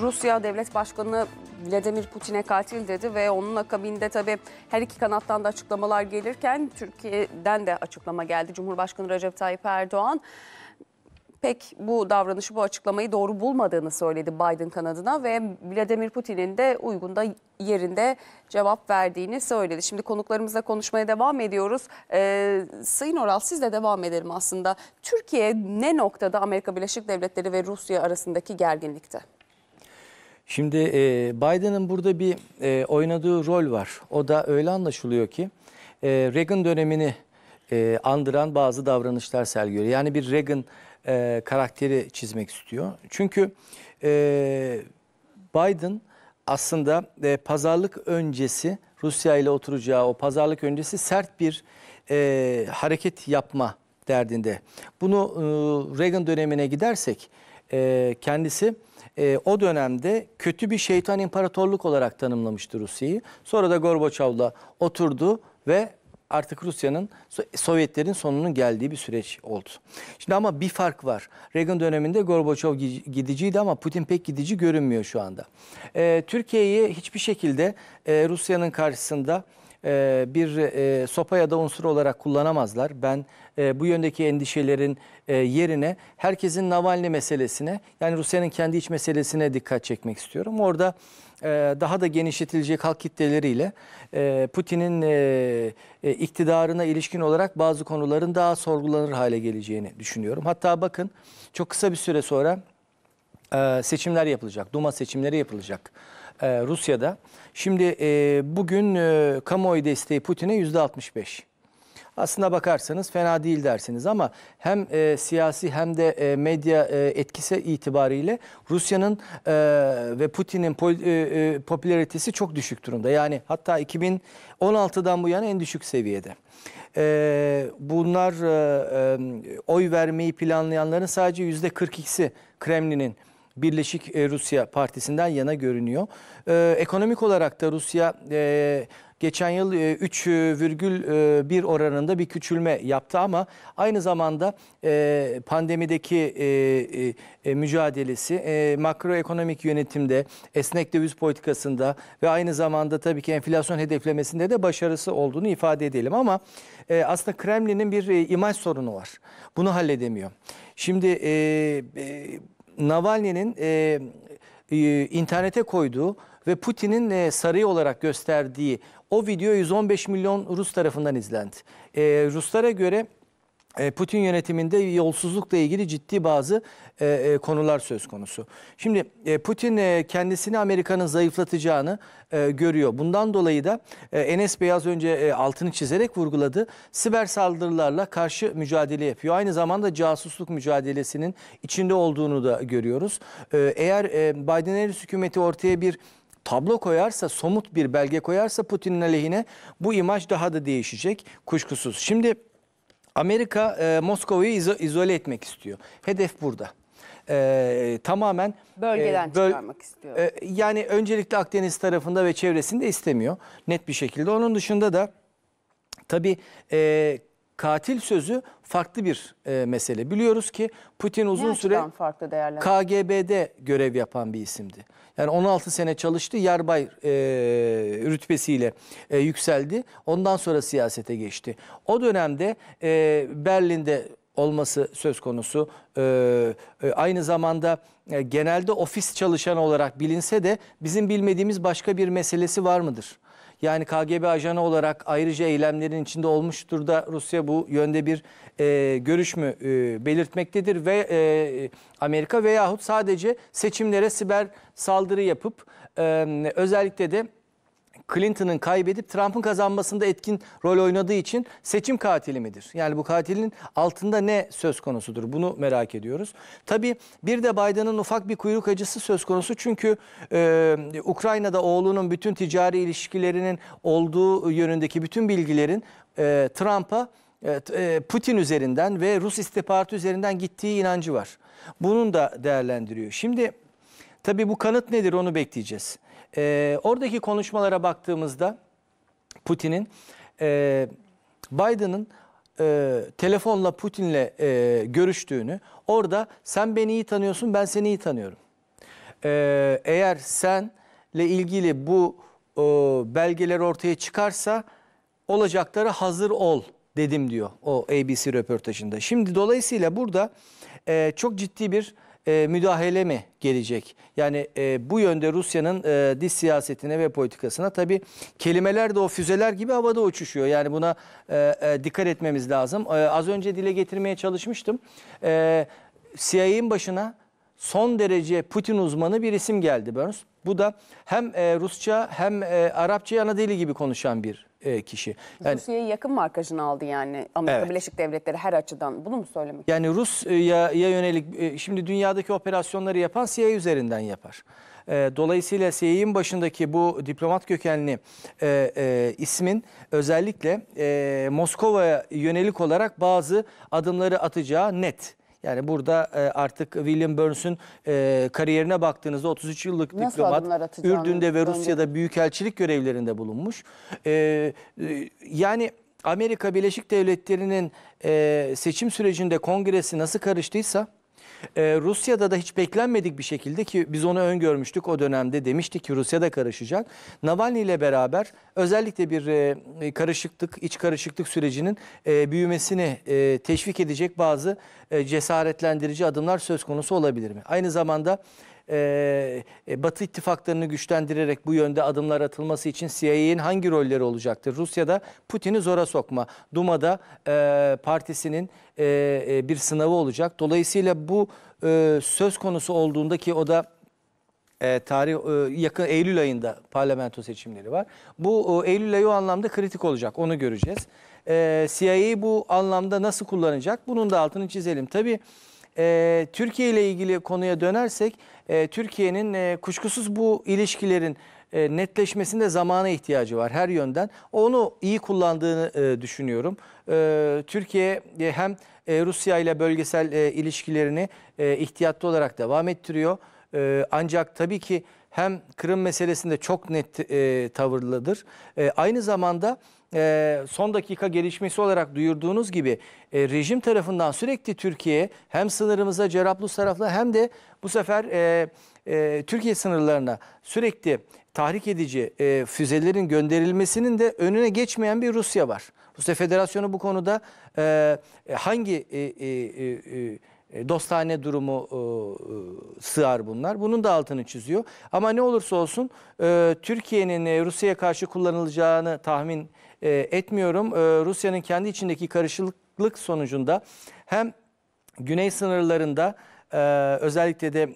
Rusya Devlet Başkanı Vladimir Putin'e katil dedi ve onun akabinde tabii her iki kanattan da açıklamalar gelirken Türkiye'den de açıklama geldi. Cumhurbaşkanı Recep Tayyip Erdoğan pek bu davranışı, bu açıklamayı doğru bulmadığını söyledi Biden kanadına ve Vladimir Putin'in de uygun da yerinde cevap verdiğini söyledi. Şimdi konuklarımızla konuşmaya devam ediyoruz. Ee, Sayın Oral siz de devam edelim aslında. Türkiye ne noktada Amerika Birleşik Devletleri ve Rusya arasındaki gerginlikte? Şimdi e, Biden'ın burada bir e, oynadığı rol var. O da öyle anlaşılıyor ki e, Reagan dönemini e, andıran bazı davranışlar sergiliyor. Yani bir Reagan e, karakteri çizmek istiyor. Çünkü e, Biden aslında e, pazarlık öncesi Rusya ile oturacağı o pazarlık öncesi sert bir e, hareket yapma derdinde. Bunu e, Reagan dönemine gidersek e, kendisi e, o dönemde kötü bir şeytan imparatorluk olarak tanımlamıştı Rusya'yı. Sonra da Gorbaçov'la oturdu ve artık Rusya'nın Sovyetlerin sonunun geldiği bir süreç oldu. Şimdi ama bir fark var. Reagan döneminde Gorbaçov gidiciydi ama Putin pek gidici görünmüyor şu anda. Ee, Türkiye'yi hiçbir şekilde e, Rusya'nın karşısında e, bir e, sopa ya da unsur olarak kullanamazlar. Ben e, bu yöndeki endişelerin e, yerine herkesin Navalny meselesine yani Rusya'nın kendi iç meselesine dikkat çekmek istiyorum. Orada daha da genişletilecek halk kitleleriyle Putin'in iktidarına ilişkin olarak bazı konuların daha sorgulanır hale geleceğini düşünüyorum. Hatta bakın çok kısa bir süre sonra seçimler yapılacak. Duma seçimleri yapılacak Rusya'da. Şimdi bugün kamuoyu desteği Putin'e yüzde 65. Aslına bakarsanız fena değil dersiniz ama hem e, siyasi hem de e, medya e, etkisi itibariyle Rusya'nın e, ve Putin'in po, e, e, popülaritesi çok düşük durumda. Yani hatta 2016'dan bu yana en düşük seviyede. E, bunlar e, e, oy vermeyi planlayanların sadece yüzde 42'si Kremlin'in Birleşik e, Rusya Partisi'nden yana görünüyor. Ee, ekonomik olarak da Rusya e, geçen yıl 3,1 e, oranında bir küçülme yaptı ama aynı zamanda e, pandemideki e, e, mücadelesi, e, makroekonomik yönetimde, esnek döviz politikasında ve aynı zamanda tabii ki enflasyon hedeflemesinde de başarısı olduğunu ifade edelim ama e, aslında Kremlin'in bir e, imaj sorunu var. Bunu halledemiyor. Şimdi e, e, Navalny'nin e, e, internete koyduğu ve Putin'in e, sarayı olarak gösterdiği o video 115 milyon Rus tarafından izlendi. E, Ruslara göre Putin yönetiminde yolsuzlukla ilgili ciddi bazı e, e, konular söz konusu. Şimdi e, Putin e, kendisini Amerika'nın zayıflatacağını e, görüyor. Bundan dolayı da e, Enes Beyaz önce e, altını çizerek vurguladı. Siber saldırılarla karşı mücadele yapıyor. Aynı zamanda casusluk mücadelesinin içinde olduğunu da görüyoruz. E, eğer e, Biden-Harris hükümeti ortaya bir tablo koyarsa, somut bir belge koyarsa Putin'in aleyhine bu imaj daha da değişecek kuşkusuz. Şimdi Amerika e, Moskova'yı izo, izole etmek istiyor. Hedef burada. E, tamamen bölgeden e, böl, çıkarmak istiyor. E, yani öncelikle Akdeniz tarafında ve çevresinde istemiyor net bir şekilde. Onun dışında da tabii e, katil sözü farklı bir e, mesele. Biliyoruz ki Putin uzun ne süre farklı KGB'de görev yapan bir isimdi. Yani 16 sene çalıştı, yarbay e, rütbesiyle e, yükseldi. Ondan sonra siyasete geçti. O dönemde e, Berlin'de olması söz konusu. Ee, e, aynı zamanda e, genelde ofis çalışanı olarak bilinse de bizim bilmediğimiz başka bir meselesi var mıdır? Yani KGB ajanı olarak ayrıca eylemlerin içinde olmuştur da Rusya bu yönde bir e, görüş mü e, belirtmektedir ve e, Amerika veyahut sadece seçimlere siber saldırı yapıp e, özellikle de Clinton'ın kaybedip Trump'ın kazanmasında etkin rol oynadığı için seçim katili midir? Yani bu katilin altında ne söz konusudur? Bunu merak ediyoruz. Tabii bir de Biden'ın ufak bir kuyruk acısı söz konusu. Çünkü e, Ukrayna'da oğlunun bütün ticari ilişkilerinin olduğu yönündeki bütün bilgilerin e, Trump'a e, Putin üzerinden ve Rus istihbaratı üzerinden gittiği inancı var. Bunun da değerlendiriyor. Şimdi tabii bu kanıt nedir onu bekleyeceğiz. E, oradaki konuşmalara baktığımızda Putin'in e, Biden'ın e, telefonla Putin'le e, görüştüğünü orada sen beni iyi tanıyorsun ben seni iyi tanıyorum. e, eğer senle ilgili bu e, belgeler ortaya çıkarsa olacaklara hazır ol dedim diyor o ABC röportajında. Şimdi dolayısıyla burada e, çok ciddi bir e, müdahale mi gelecek? Yani e, bu yönde Rusya'nın e, dış siyasetine ve politikasına tabii kelimeler de o füzeler gibi havada uçuşuyor. Yani buna e, e, dikkat etmemiz lazım. E, az önce dile getirmeye çalışmıştım. E, CIA'nin başına son derece Putin uzmanı bir isim geldi Burns. Bu da hem e, Rusça hem e, Arapça ana dili gibi konuşan bir e, kişi. Yani Rusya'yı yakın markajını aldı yani Amerika Evet. Birleşik Devletleri her açıdan. Bunu mu söylemek? Yani Rusya'ya yönelik e, şimdi dünyadaki operasyonları yapan CIA üzerinden yapar. E, Dolayısıyla CIA'nin başındaki bu diplomat kökenli e, e, ismin özellikle e, Moskova'ya yönelik olarak bazı adımları atacağı net. Yani burada e, artık William Burns'ün e, kariyerine baktığınızda 33 yıllık Nasıl diplomat Ürdün'de ve Rusya'da büyükelçilik görevlerinde bulunmuş. E, e, yani Amerika Birleşik Devletleri'nin e, seçim sürecinde kongresi nasıl karıştıysa e, Rusya'da da hiç beklenmedik bir şekilde ki biz onu öngörmüştük o dönemde demiştik ki Rusya'da karışacak. Navalny ile beraber özellikle bir e, karışıklık, iç karışıklık sürecinin e, büyümesini e, teşvik edecek bazı e, cesaretlendirici adımlar söz konusu olabilir mi? Aynı zamanda e, e, Batı ittifaklarını güçlendirerek bu yönde adımlar atılması için CIA'nin hangi rolleri olacaktır? Rusya'da Putin'i zora sokma. Duma'da e, partisinin e, e, bir sınavı olacak. Dolayısıyla bu e, söz konusu olduğunda ki o da e, tarih e, yakın Eylül ayında parlamento seçimleri var. Bu e, Eylül ayı o anlamda kritik olacak. Onu göreceğiz. E, CIA bu anlamda nasıl kullanacak? Bunun da altını çizelim. Tabii e, Türkiye ile ilgili konuya dönersek e, Türkiye'nin e, kuşkusuz bu ilişkilerin e, netleşmesinde zamana ihtiyacı var her yönden. Onu iyi kullandığını e, düşünüyorum. E, Türkiye e, hem e, Rusya ile bölgesel e, ilişkilerini e, ihtiyatlı olarak devam ettiriyor. E, ancak tabii ki hem Kırım meselesinde çok net e, tavırlıdır. E, aynı zamanda e, son dakika gelişmesi olarak duyurduğunuz gibi e, rejim tarafından sürekli Türkiye'ye hem sınırımıza Cerablus tarafına hem de bu sefer e, e, Türkiye sınırlarına sürekli tahrik edici e, füzelerin gönderilmesinin de önüne geçmeyen bir Rusya var. Rusya Federasyonu bu konuda e, hangi e, e, e, e, dostane durumu e, e, sığar bunlar. Bunun da altını çiziyor. Ama ne olursa olsun e, Türkiye'nin e, Rusya'ya karşı kullanılacağını tahmin e, etmiyorum. E, Rusya'nın kendi içindeki karışıklık sonucunda hem güney sınırlarında e, özellikle de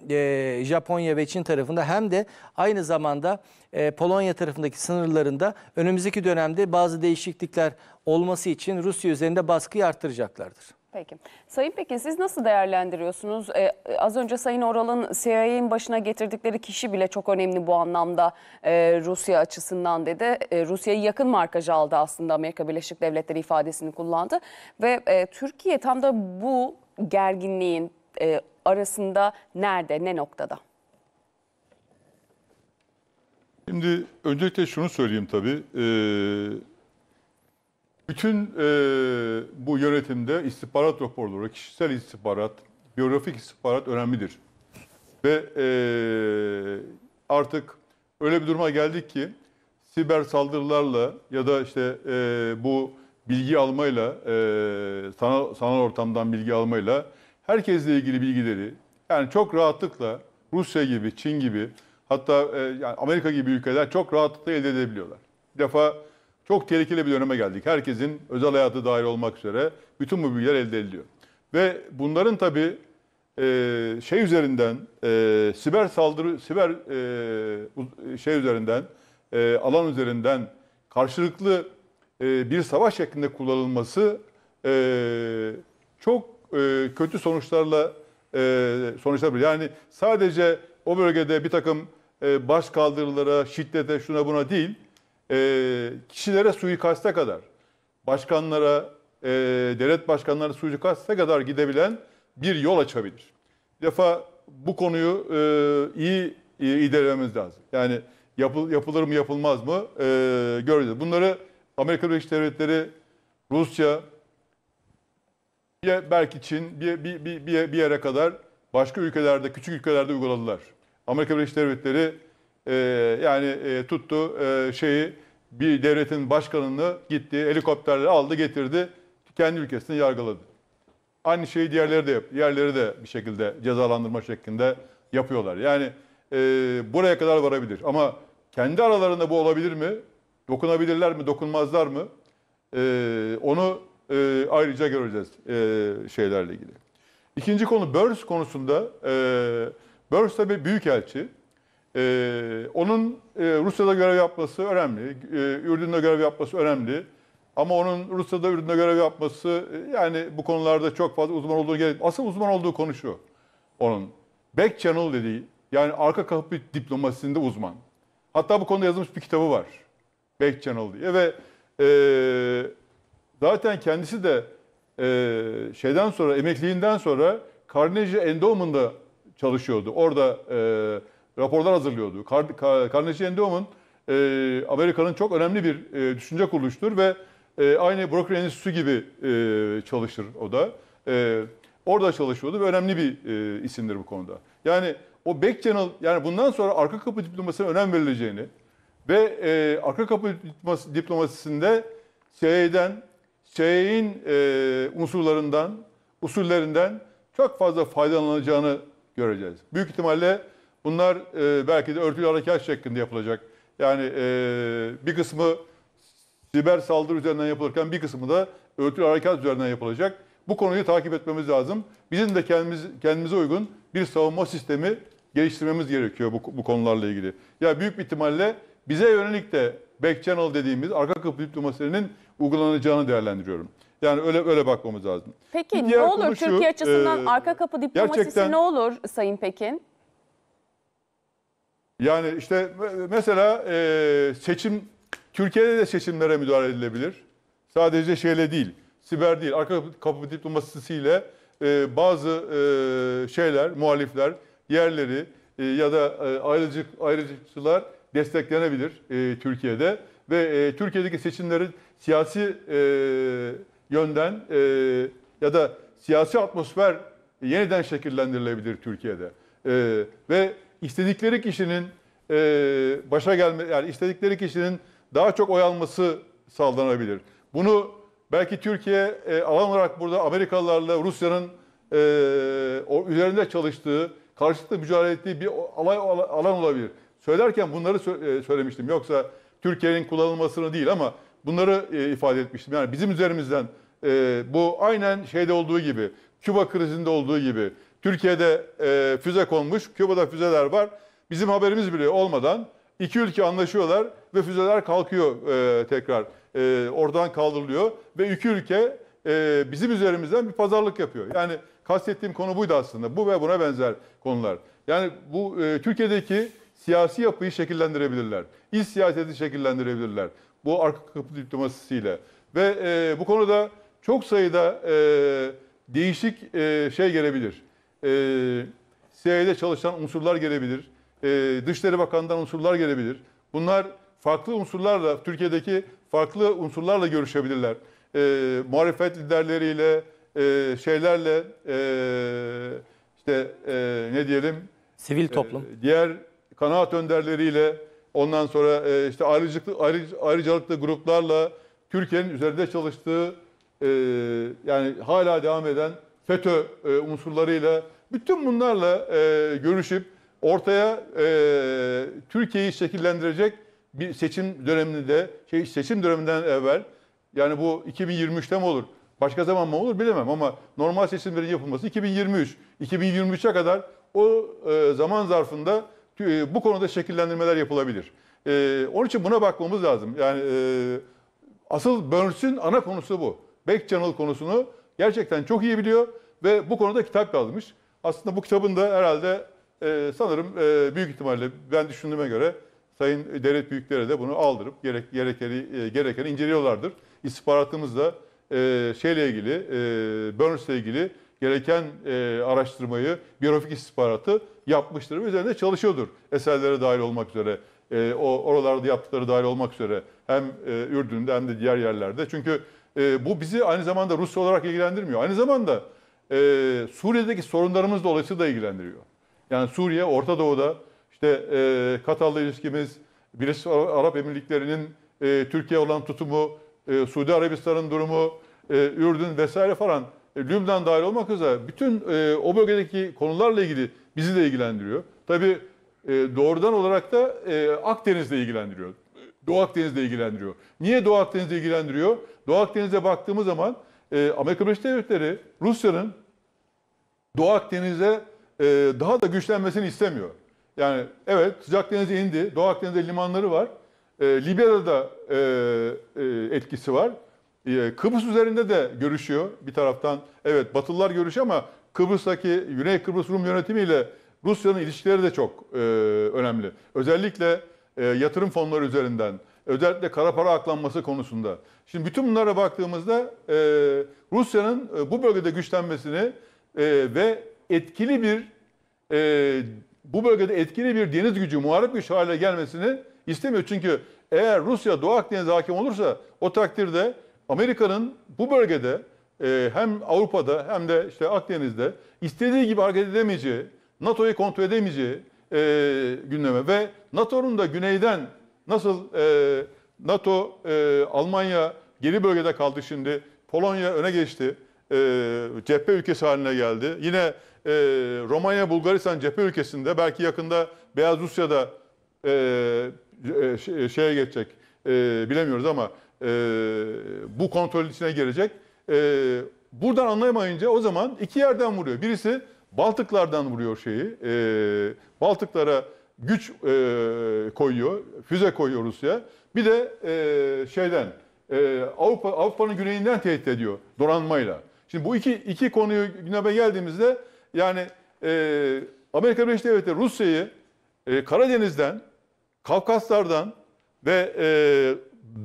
e, Japonya ve Çin tarafında hem de aynı zamanda e, Polonya tarafındaki sınırlarında önümüzdeki dönemde bazı değişiklikler olması için Rusya üzerinde baskıyı arttıracaklardır. Peki. Sayın Pekin siz nasıl değerlendiriyorsunuz? Ee, az önce Sayın Oral'ın CIA'nin başına getirdikleri kişi bile çok önemli bu anlamda e, Rusya açısından dedi. E, Rusya'yı yakın markaj aldı aslında Amerika Birleşik Devletleri ifadesini kullandı. Ve e, Türkiye tam da bu gerginliğin e, arasında nerede, ne noktada? Şimdi öncelikle şunu söyleyeyim tabii. Ee, bütün e, bu yönetimde istihbarat raporları, kişisel istihbarat, biyografik istihbarat önemlidir. Ve e, artık öyle bir duruma geldik ki siber saldırılarla ya da işte e, bu bilgi almayla, e, sanal, sanal ortamdan bilgi almayla herkesle ilgili bilgileri yani çok rahatlıkla Rusya gibi, Çin gibi hatta e, yani Amerika gibi ülkeler çok rahatlıkla elde edebiliyorlar. Bir defa çok tehlikeli bir döneme geldik. Herkesin özel hayatı dahil olmak üzere bütün bu bilgiler elde ediliyor. Ve bunların tabii e, şey üzerinden, e, siber saldırı, siber e, şey üzerinden, e, alan üzerinden karşılıklı e, bir savaş şeklinde kullanılması e, çok e, kötü sonuçlarla e, sonuçlanabilir. Yani sadece o bölgede bir takım e, baş kaldırılara, şiddete, şuna buna değil, e, kişilere suikaste kadar, başkanlara, e, devlet başkanlarına suikaste kadar gidebilen bir yol açabilir. Bir defa bu konuyu e, iyi, iyi ilerlememiz lazım. Yani yapıl, yapılır mı yapılmaz mı e, göreceğiz. Bunları Amerika Birleşik Devletleri, Rusya, bir- belki Çin bir, bir, bir bir yere kadar başka ülkelerde, küçük ülkelerde uyguladılar. Amerika Birleşik Devletleri e, yani e, tuttu e, şeyi bir devletin başkanını gitti helikopterle aldı getirdi kendi ülkesine yargıladı. Aynı şeyi diğerleri de yap, diğerleri de bir şekilde cezalandırma şeklinde yapıyorlar. Yani e, buraya kadar varabilir. Ama kendi aralarında bu olabilir mi? Dokunabilirler mi? Dokunmazlar mı? E, onu e, ayrıca göreceğiz e, şeylerle ilgili. İkinci konu Burns konusunda. E, Burns tabii büyükelçi. E, onun e, Rusya'da görev yapması önemli. E, Ürdün'de görev yapması önemli. Ama onun Rusya'da Ürdün'de görev yapması e, yani bu konularda çok fazla uzman olduğu gerek. Asıl uzman olduğu konu şu. Onun back channel dediği yani arka kapı diplomasisinde uzman. Hatta bu konuda yazılmış bir kitabı var. Back channel diye ve e, zaten kendisi de e, şeyden sonra emekliliğinden sonra Carnegie Endowment'da çalışıyordu. Orada e, raporlar hazırlıyordu. Car- Car- Carnegie Endowment e, Amerika'nın çok önemli bir e, düşünce kuruluştur ve e, aynı Brookings Enstitüsü gibi e, çalışır o da. E, orada çalışıyordu ve önemli bir e, isimdir bu konuda. Yani o back channel yani bundan sonra arka kapı diplomasına önem verileceğini ve e, arka kapı diplomas- diplomasisinde CIA'den, CIA'nin e, unsurlarından, usullerinden çok fazla faydalanılacağını göreceğiz. Büyük ihtimalle bunlar e, belki de örtülü harekat şeklinde yapılacak. Yani e, bir kısmı siber saldırı üzerinden yapılırken bir kısmı da örtülü harekat üzerinden yapılacak. Bu konuyu takip etmemiz lazım. Bizim de kendimiz, kendimize uygun bir savunma sistemi geliştirmemiz gerekiyor bu, bu konularla ilgili. Ya büyük bir ihtimalle bize yönelik de back channel dediğimiz arka kapı diplomasinin uygulanacağını değerlendiriyorum. Yani öyle öyle bakmamız lazım. Peki ne olur şu, Türkiye açısından e, arka kapı diplomasisi ne olur Sayın Pekin? Yani işte me- mesela e, seçim, Türkiye'de de seçimlere müdahale edilebilir. Sadece şeyle değil, siber değil, arka kapı diplomasisiyle e, bazı e, şeyler, muhalifler, diğerleri e, ya da e, ayrıcı, ayrıcılar desteklenebilir e, Türkiye'de. Ve e, Türkiye'deki seçimlerin siyasi e, yönden e, ya da siyasi atmosfer yeniden şekillendirilebilir Türkiye'de. E, ve istedikleri kişinin e, başa gelme yani istedikleri kişinin daha çok oy alması sağlanabilir. Bunu belki Türkiye e, alan olarak burada Amerikalılarla Rusya'nın e, o üzerinde çalıştığı, karşılıklı mücadele ettiği bir alay alan olabilir. Söylerken bunları sö- e, söylemiştim. Yoksa Türkiye'nin kullanılmasını değil ama bunları e, ifade etmiştim. Yani bizim üzerimizden e, bu aynen şeyde olduğu gibi, Küba krizinde olduğu gibi Türkiye'de e, füze konmuş, Küba'da füzeler var. Bizim haberimiz bile olmadan iki ülke anlaşıyorlar ve füzeler kalkıyor e, tekrar. E, oradan kaldırılıyor ve iki ülke e, bizim üzerimizden bir pazarlık yapıyor. Yani kastettiğim konu buydu aslında. Bu ve buna benzer konular. Yani bu e, Türkiye'deki siyasi yapıyı şekillendirebilirler. İç siyaseti şekillendirebilirler. Bu arka kapı diplomasisiyle. Ve e, bu konuda çok sayıda e, değişik e, şey gelebilir. E, CIA'de çalışan unsurlar gelebilir. E, Dışişleri Bakanı'ndan unsurlar gelebilir. Bunlar farklı unsurlarla, Türkiye'deki farklı unsurlarla görüşebilirler. E, muhalefet liderleriyle, e, şeylerle, e, işte e, ne diyelim, Sivil toplum. ee, diğer kanaat önderleriyle ondan sonra e, işte ayrıcalıklı ayrı- ayrıcalıklı gruplarla Türkiye'nin üzerinde çalıştığı e, yani hala devam eden FETÖ e, unsurlarıyla bütün bunlarla e, görüşüp ortaya e, Türkiye'yi şekillendirecek bir seçim döneminde şey seçim döneminden evvel yani bu 2023'te mi olur? Başka zaman mı olur bilemem ama normal seçimlerin yapılması 2023. 2023'e kadar o zaman zarfında bu konuda şekillendirmeler yapılabilir. Onun için buna bakmamız lazım. Yani asıl Burns'ün ana konusu bu. Back channel konusunu gerçekten çok iyi biliyor ve bu konuda kitap yazmış. Aslında bu kitabın da herhalde e, sanırım e, büyük ihtimalle ben düşündüğüme göre sayın devlet büyükleri de bunu aldırıp gerek, gerekeni, e, gerekeni inceliyorlardır. İstihbaratımız da e, şeyle ilgili, e, Burns'le ilgili gereken e, araştırmayı, biyografik istihbaratı yapmıştır ve üzerinde çalışıyordur. Eserlere dahil olmak üzere, e, o oralarda yaptıkları dahil olmak üzere hem e, Ürdün'de hem de diğer yerlerde. Çünkü e, bu bizi aynı zamanda Rusya olarak ilgilendirmiyor. Aynı zamanda e, Suriye'deki sorunlarımız dolayısıyla da ilgilendiriyor. Yani Suriye, Orta Doğu'da işte e, Katar'la ilişkimiz, Birleşik Arap Emirlikleri'nin e, Türkiye olan tutumu, e, Suudi Arabistan'ın durumu, e, Ürdün vesaire falan, e, Lübnan dahil olmak üzere bütün e, o bölgedeki konularla ilgili bizi de ilgilendiriyor. Tabii e, doğrudan olarak da e, Akdeniz'le ilgilendiriyor. Doğu Akdeniz'le ilgilendiriyor. Niye Doğu Akdeniz'le ilgilendiriyor? Doğu Akdeniz'e baktığımız zaman e, Amerika Birleşik Devletleri Rusya'nın Doğu Akdeniz'e e, daha da güçlenmesini istemiyor. Yani evet sıcak denize indi. Doğu Akdeniz'de limanları var. E, Libya'da da e, e, etkisi var. E, Kıbrıs üzerinde de görüşüyor bir taraftan. Evet Batılılar görüşüyor ama Kıbrıs'taki Güney Kıbrıs Rum yönetimiyle Rusya'nın ilişkileri de çok e, önemli. Özellikle e, yatırım fonları üzerinden, özellikle kara para aklanması konusunda. Şimdi bütün bunlara baktığımızda e, Rusya'nın e, bu bölgede güçlenmesini e, ve etkili bir e, bu bölgede etkili bir deniz gücü, muharip güç haline gelmesini istemiyor. Çünkü eğer Rusya Doğu Akdeniz'e hakim olursa o takdirde Amerika'nın bu bölgede e, hem Avrupa'da hem de işte Akdeniz'de istediği gibi hareket edemeyeceği, NATO'yu kontrol edemeyeceği e, gündeme ve NATO'nun da güneyden nasıl e, NATO, e, Almanya geri bölgede kaldı şimdi, Polonya öne geçti, e, cephe ülkesi haline geldi. Yine e, Romanya, Bulgaristan cephe ülkesinde belki yakında Beyaz Rusya'da e, e, şey- şeye geçecek e, bilemiyoruz ama e, bu kontrol içine girecek. E, buradan anlayamayınca o zaman iki yerden vuruyor. Birisi Baltıklardan vuruyor şeyi. E, Baltıklara güç e, koyuyor, füze koyuyor Rusya. Bir de e, şeyden e, Avrupa Avrupa'nın güneyinden tehdit ediyor donanmayla. Şimdi bu iki iki konuyu gündeme geldiğimizde yani e, Amerika Birleşik Devletleri Rusya'yı e, Karadeniz'den, Kafkaslardan ve e,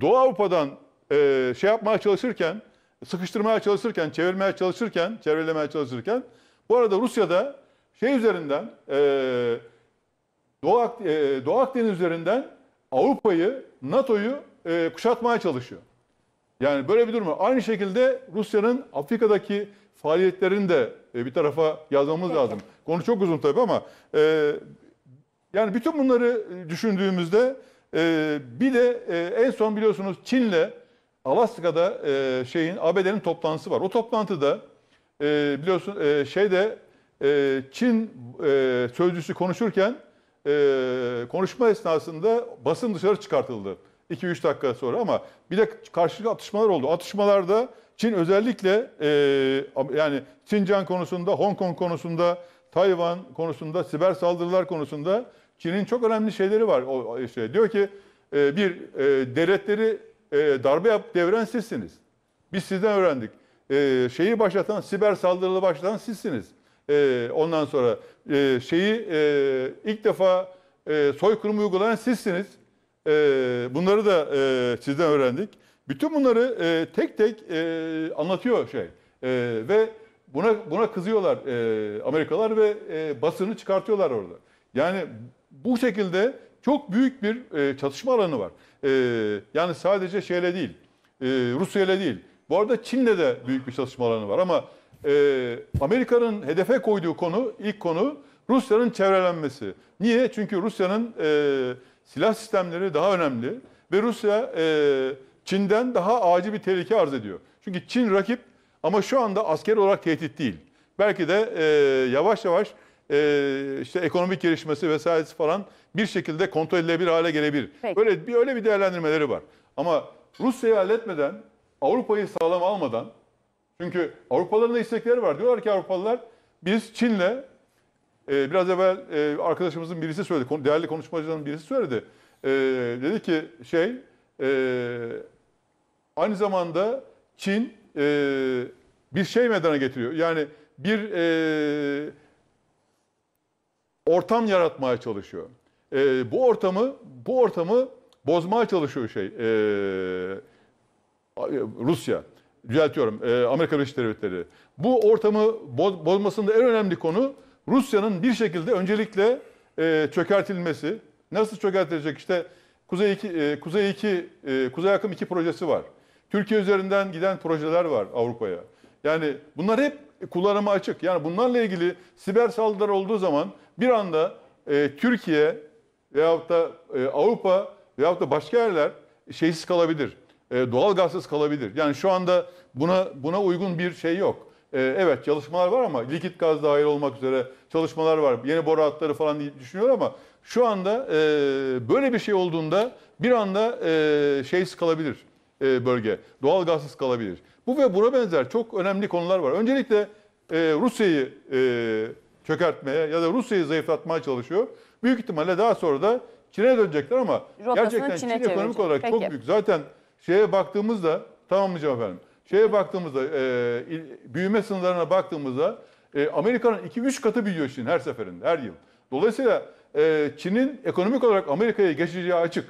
Doğu Avrupa'dan e, şey yapmaya çalışırken, sıkıştırmaya çalışırken, çevirmeye çalışırken, çevrelemeye çalışırken bu arada Rusya'da şey üzerinden e, Doğu, Ak- e, Doğu Akdeniz üzerinden Avrupa'yı, NATO'yu e, kuşatmaya çalışıyor. Yani böyle bir durum var. Aynı şekilde Rusya'nın Afrika'daki faaliyetlerini de e, bir tarafa yazmamız lazım. Konu çok uzun tabii ama e, yani bütün bunları düşündüğümüzde e, bir de e, en son biliyorsunuz Çin'le Alaska'da e, şeyin ABD'nin toplantısı var. O toplantıda e, biliyorsun e, şeyde e, Çin e, sözcüsü konuşurken e, konuşma esnasında basın dışarı çıkartıldı. 2-3 dakika sonra ama bir de karşılıklı atışmalar oldu. Atışmalarda Çin özellikle e, yani Xinjiang konusunda, Hong Kong konusunda, Tayvan konusunda, siber saldırılar konusunda Çin'in çok önemli şeyleri var. O, işte diyor ki e, bir e, devletleri e, darbe yap deviren sizsiniz. Biz sizden öğrendik. E, şeyi başlatan, siber saldırıları başlatan sizsiniz. E, ondan sonra e, şeyi e, ilk defa e, soykırımı uygulayan sizsiniz. E, bunları da e, sizden öğrendik. Bütün bunları e, tek tek e, anlatıyor şey. E, ve buna buna kızıyorlar e, Amerikalılar ve e, basını çıkartıyorlar orada. Yani bu şekilde çok büyük bir e, çatışma alanı var. E, yani sadece şeyle değil, e, Rusya ile değil. Bu arada Çin'le de büyük bir çatışma alanı var ama e, Amerika'nın hedefe koyduğu konu, ilk konu Rusya'nın çevrelenmesi. Niye? Çünkü Rusya'nın e, silah sistemleri daha önemli ve Rusya e, Çin'den daha acil bir tehlike arz ediyor. Çünkü Çin rakip ama şu anda asker olarak tehdit değil. Belki de e, yavaş yavaş e, işte ekonomik gelişmesi vesairesi falan bir şekilde kontrol edilebilir hale gelebilir. Peki. Böyle bir öyle bir değerlendirmeleri var. Ama Rusya'yı halletmeden, Avrupa'yı sağlam almadan çünkü Avrupalıların da istekleri var. Diyorlar ki Avrupalılar biz Çin'le e, biraz evvel e, arkadaşımızın birisi söyledi, değerli konuşmacıların birisi söyledi. E, dedi ki şey e, aynı zamanda Çin e, bir şey meydana getiriyor. Yani bir e, ortam yaratmaya çalışıyor. E, bu ortamı bu ortamı bozmaya çalışıyor şey e, Rusya. Düzeltiyorum. e, Amerika Birleşik Devletleri. Bu ortamı boz- bozmasında en önemli konu Rusya'nın bir şekilde öncelikle e, çökertilmesi. Nasıl çökertilecek? İşte Kuzey 2 e, Kuzey 2 e, Kuzey Akım 2 projesi var. Türkiye üzerinden giden projeler var Avrupa'ya. Yani bunlar hep kullanıma açık. Yani bunlarla ilgili siber saldırılar olduğu zaman bir anda e, Türkiye veyahut da e, Avrupa veyahut da başka yerler şeysiz kalabilir. E, doğal gazsız kalabilir. Yani şu anda buna buna uygun bir şey yok. E, evet çalışmalar var ama likit gaz dahil olmak üzere çalışmalar var. Yeni boru hatları falan diye düşünüyor ama şu anda e, böyle bir şey olduğunda bir anda e, şeysiz kalabilir e, bölge. Doğal gazsız kalabilir. Bu ve buna benzer çok önemli konular var. Öncelikle e, Rusya'yı e, çökertmeye ya da Rusya'yı zayıflatmaya çalışıyor. Büyük ihtimalle daha sonra da Çin'e dönecekler ama Rotasını gerçekten Çin ekonomik olarak çok Peki. büyük. Zaten şeye baktığımızda tamamlayacağım efendim. Şeye baktığımızda e, büyüme sınırlarına baktığımızda e, Amerika'nın 2-3 katı büyüyor Çin her seferinde her yıl. Dolayısıyla e, Çin'in ekonomik olarak Amerika'ya geçeceği açık.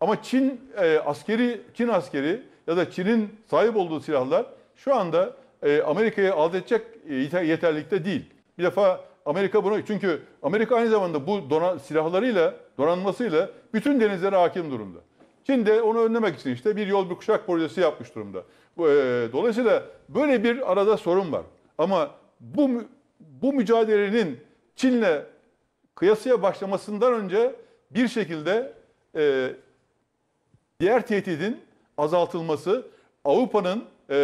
Ama Çin e, askeri Çin askeri ya da Çin'in sahip olduğu silahlar şu anda e, Amerika'yı alt edecek e, yeter- yeterlilikte değil. Bir defa Amerika bunu çünkü Amerika aynı zamanda bu dona, silahlarıyla, donanmasıyla bütün denizlere hakim durumda. Çin de onu önlemek için işte bir yol bir kuşak projesi yapmış durumda. E, dolayısıyla böyle bir arada sorun var. Ama bu bu mücadelenin Çin'le kıyasıya başlamasından önce bir şekilde e, diğer tehdidin azaltılması, Avrupa'nın e,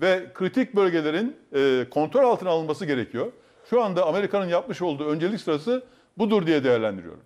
ve kritik bölgelerin e, kontrol altına alınması gerekiyor. Şu anda Amerika'nın yapmış olduğu öncelik sırası budur diye değerlendiriyorum.